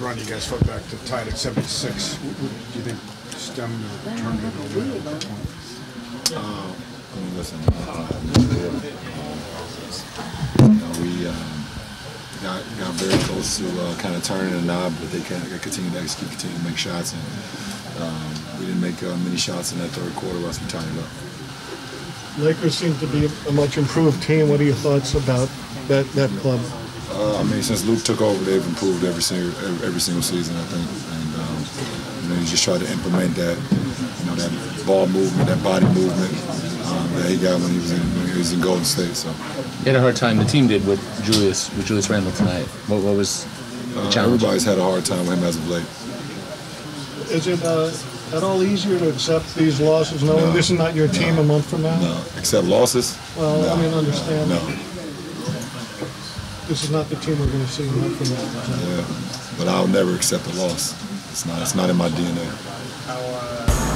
run you guys fought back to tied at 76. What- what Do you think stemmed or turned it over at that point? I mean, listen, uh, you know, we um, got, got very close to uh, kind of turning the knob, but they can't they continue to execute, continue to make shots, and um, we didn't make uh, many shots in that third quarter once we tightened it up. Lakers seem to be a much improved team. What are your thoughts about that, that club? Uh, I mean, since Luke took over, they've improved every single every, every single season, I think, and um, you know, he just tried to implement that, you know, that ball movement, that body movement um, that he got when he was in when he was in Golden State. So. You had a hard time. The team did with Julius with Julius Randle tonight. What, what was the Uh, challenge? everybody's had a hard time with him as of late. Is it uh, at all easier to accept these losses knowing No. this is not your team No. a month from now? No, accept losses. Well, no, I mean, understand. No, this is not the team we're going to see in from that. Yeah, but I'll never accept a loss. It's not. It's not in my DNA.